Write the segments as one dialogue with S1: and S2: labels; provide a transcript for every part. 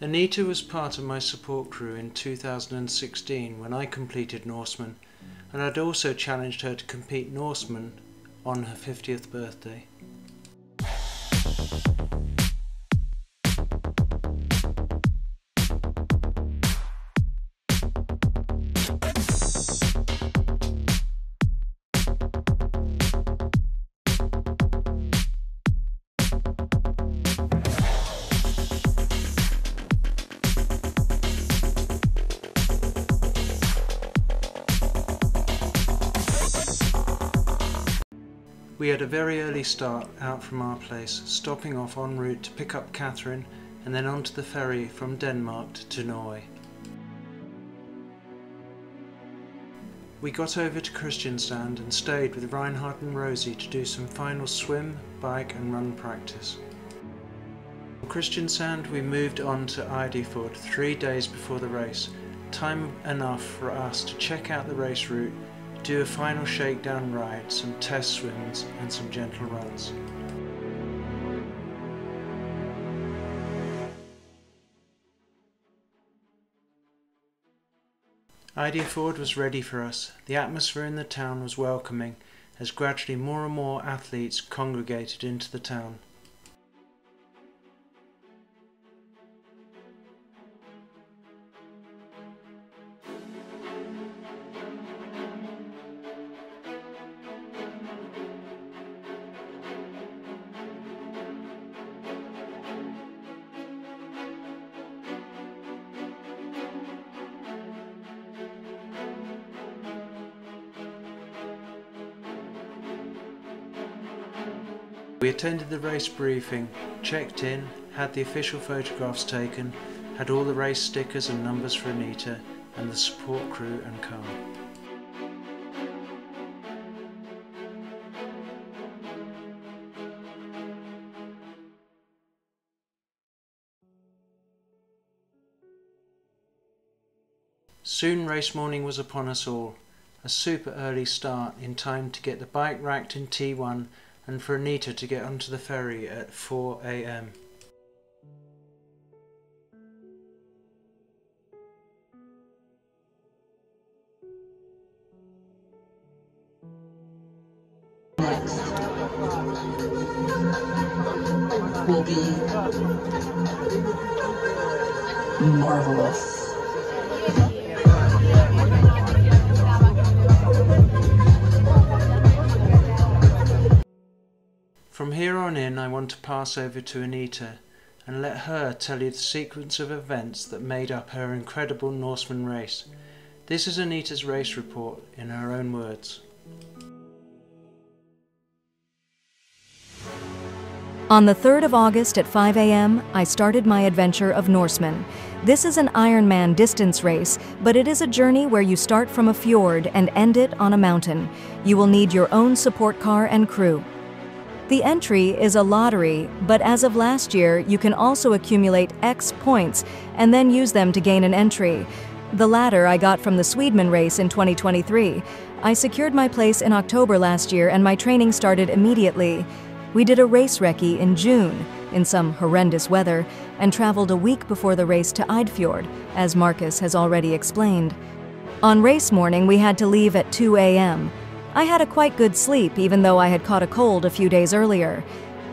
S1: Anita was part of my support crew in 2016 when I completed Norseman, and I'd also challenged her to compete Norseman on her 50th birthday. We had a very early start out from our place, stopping off en route to pick up Catherine and then onto the ferry from Denmark to Norway. We got over to Kristiansand and stayed with Reinhard and Rosie to do some final swim, bike and run practice. From Kristiansand we moved on to Eidfjord three days before the race, time enough for us to check out the race route do a final shakedown ride, some test swims and some gentle runs. Eidfjord was ready for us. The atmosphere in the town was welcoming as gradually more and more athletes congregated into the town. We attended the race briefing, checked in, had the official photographs taken, had all the race stickers and numbers for Anita, and the support crew and car. Soon race morning was upon us all. A super early start in time to get the bike racked in T1 and for Anita to get onto the ferry at 4 am.
S2: will be marvelous.
S1: Here on in I want to pass over to Anita and let her tell you the sequence of events that made up her incredible Norseman race. This is Anita's race report in her own words.
S3: On the 3rd of August at 5 a.m., I started my adventure of Norseman. This is an Ironman distance race, but it is a journey where you start from a fjord and end it on a mountain. You will need your own support car and crew. The entry is a lottery, but as of last year, you can also accumulate X points and then use them to gain an entry. The latter I got from the Swedeman race in 2023. I secured my place in October last year and my training started immediately. We did a race recce in June, in some horrendous weather, and traveled a week before the race to Eidfjord, as Marcus has already explained. On race morning, we had to leave at 2 a.m. I had a quite good sleep even though I had caught a cold a few days earlier.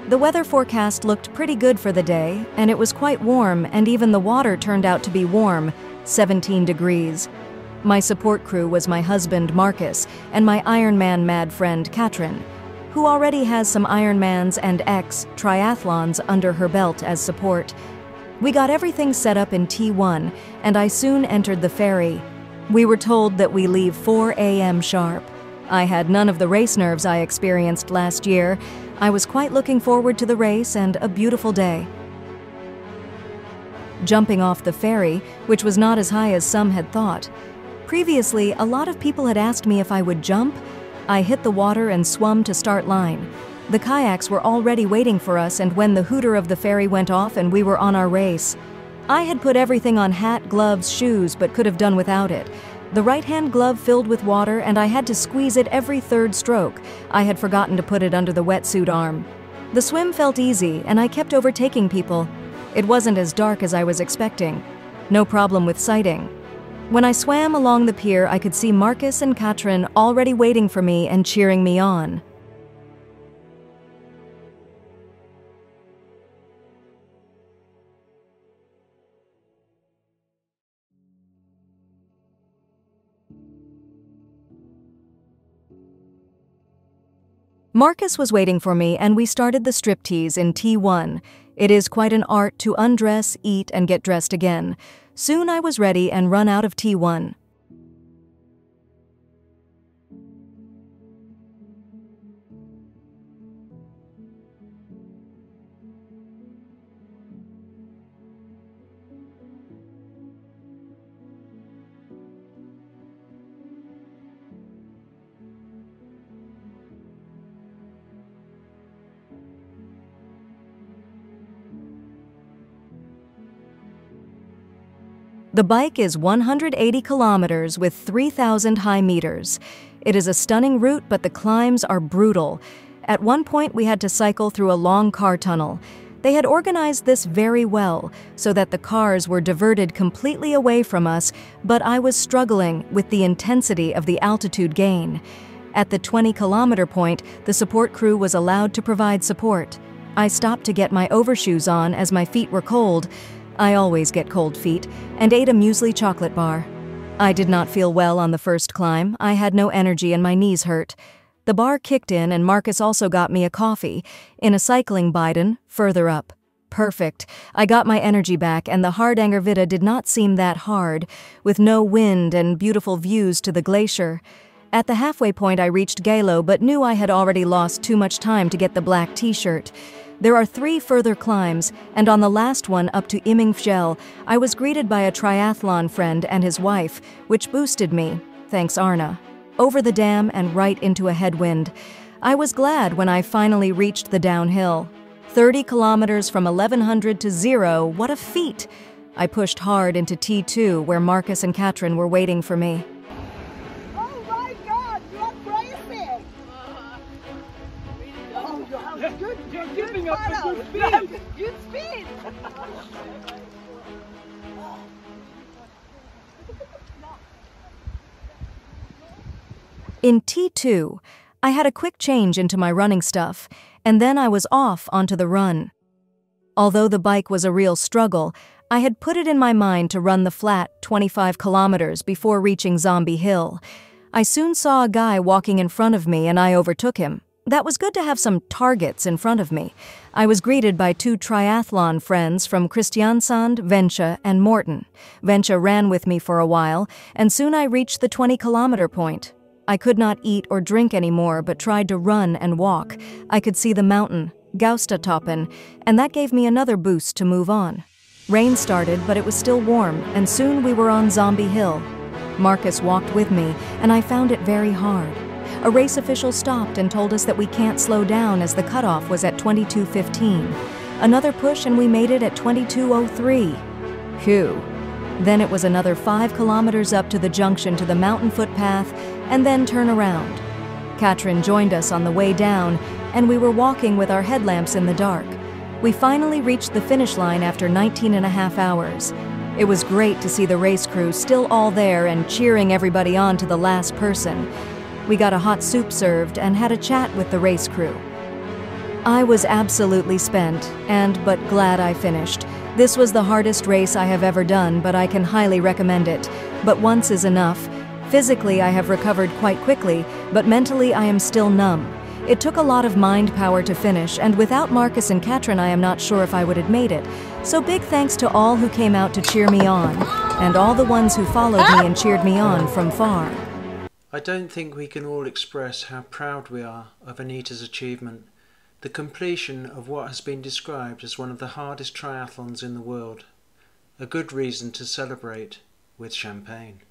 S3: The weather forecast looked pretty good for the day, and it was quite warm, and even the water turned out to be warm 17 degrees. My support crew was my husband, Marcus, and my Ironman mad friend, Katrin, who already has some Ironmans and X triathlons under her belt as support. We got everything set up in T1, and I soon entered the ferry. We were told that we leave 4 a.m. sharp. I had none of the race nerves I experienced last year. I was quite looking forward to the race and a beautiful day. Jumping off the ferry, which was not as high as some had thought. Previously, a lot of people had asked me if I would jump. I hit the water and swum to start line. The kayaks were already waiting for us, and when the hooter of the ferry went off and we were on our race, I had put everything on hat, gloves, shoes, but could have done without it. The right hand glove filled with water, and I had to squeeze it every third stroke. I had forgotten to put it under the wetsuit arm. The swim felt easy, and I kept overtaking people. It wasn't as dark as I was expecting. No problem with sighting. When I swam along the pier, I could see Marcus and Katrin already waiting for me and cheering me on. Marcus was waiting for me, and we started the striptease in T1. It is quite an art to undress, eat, and get dressed again. Soon I was ready and run out of T1. The bike is 180 kilometers with 3,000 high meters. It is a stunning route, but the climbs are brutal. At one point, we had to cycle through a long car tunnel. They had organized this very well, so that the cars were diverted completely away from us, but I was struggling with the intensity of the altitude gain. At the 20 kilometer point, the support crew was allowed to provide support. I stopped to get my overshoes on as my feet were cold, I always get cold feet, and ate a muesli chocolate bar. I did not feel well on the first climb. I had no energy and my knees hurt. The bar kicked in, and Marcus also got me a coffee in a cycling bidon, further up. Perfect. I got my energy back, and the Hardangervidda did not seem that hard, with no wind and beautiful views to the glacier. At the halfway point, I reached Geilo, but knew I had already lost too much time to get the black t shirt. There are three further climbs, and on the last one up to Imingfjell, I was greeted by a triathlon friend and his wife, which boosted me, thanks Arna, over the dam and right into a headwind. I was glad when I finally reached the downhill. 30 kilometers from 1100 to zero, what a feat! I pushed hard into T2 where Marcus and Katrin were waiting for me. In T2, I had a quick change into my running stuff, and then I was off onto the run. Although the bike was a real struggle, I had put it in my mind to run the flat 25 kilometers before reaching Zombie Hill. I soon saw a guy walking in front of me and I overtook him. That was good to have some targets in front of me. I was greeted by two triathlon friends from Kristiansand, Venture, and Morton. Venture ran with me for a while, and soon I reached the 20 kilometer point. I could not eat or drink anymore, but tried to run and walk. I could see the mountain, Gaustatoppen, and that gave me another boost to move on. Rain started, but it was still warm, and soon we were on Zombie Hill. Marcus walked with me, and I found it very hard. A race official stopped and told us that we can't slow down as the cutoff was at 22.15. Another push and we made it at 22.03. Phew. Then it was another five kilometers up to the junction to the mountain footpath and then turn around. Katrin joined us on the way down, and we were walking with our headlamps in the dark. We finally reached the finish line after 19 and a half hours. It was great to see the race crew still all there and cheering everybody on to the last person, we got a hot soup served and had a chat with the race crew. I was absolutely spent, and but glad I finished. This was the hardest race I have ever done, but I can highly recommend it. But once is enough. Physically, I have recovered quite quickly, but mentally, I am still numb. It took a lot of mind power to finish, and without Marcus and Katrin, I am not sure if I would have made it. So big thanks to all who came out to cheer me on, and all the ones who followed me and cheered me on from far.
S1: I don't think we can all express how proud we are of Anita's achievement, the completion of what has been described as one of the hardest triathlons in the world. A good reason to celebrate with champagne.